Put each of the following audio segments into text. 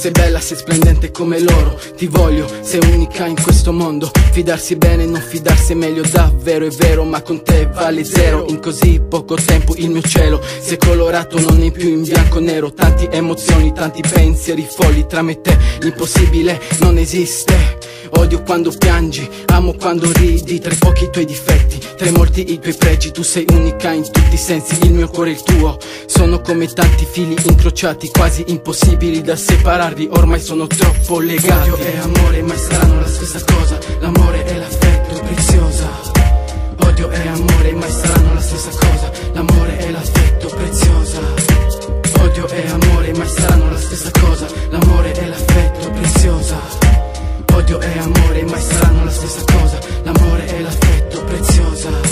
Sei bella, sei splendente come loro Ti voglio, sei unica in questo mondo. Fidarsi bene, non fidarsi è meglio Davvero è vero, ma con te vale zero. In così poco tempo il mio cielo è colorato, non è più in bianco e nero. Tanti emozioni, tanti pensieri folli Tra me e te l'impossibile non esiste Odio quando piangi, amo quando ridi Tra i pochi i tuoi difetti, tra i molti i tuoi pregi Tu sei unica in tutti i sensi, il mio cuore è il tuo. Sono come tanti fili incrociati Quasi impossibili da separarli Ormai sono troppo legati. Odio e amore mai saranno la stessa cosa L'amore e l'affetto preziosa mai saranno la stessa cosa. L'amore e l'affetto preziosa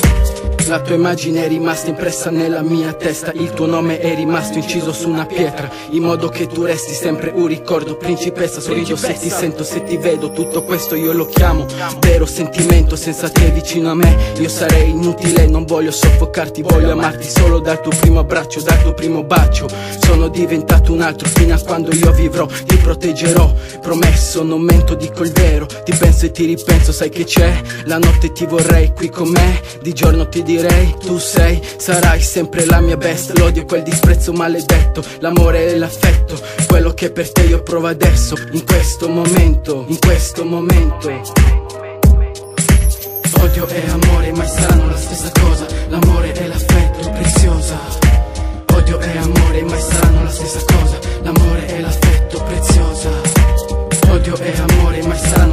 la tua immagine è rimasta impressa nella mia testa. Il tuo nome è rimasto inciso su una pietra In modo che tu resti sempre un ricordo. Principessa, sorrido se ti sento, se ti vedo Tutto questo io lo chiamo. Vero sentimento Senza te vicino a me io sarei inutile Non voglio soffocarti, voglio amarti Solo dal tuo primo abbraccio, dal tuo primo bacio. Sono diventato un altro fino a quando io vivrò Ti proteggerò, promesso, non mento, dico il vero Ti penso e ti ripenso, sai che c'è? La notte ti vorrei qui con me Di giorno ti dirò direi Tu sei, sarai sempre la mia best. L'odio e quel disprezzo maledetto L'amore e l'affetto. Quello che per te io provo adesso In questo momento, in questo momento. Odio e amore mai saranno la stessa cosa. L'amore e l'affetto preziosa. Odio e amore mai saranno la stessa cosa. L'amore e l'affetto preziosa. Odio e amore mai saranno